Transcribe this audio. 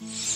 you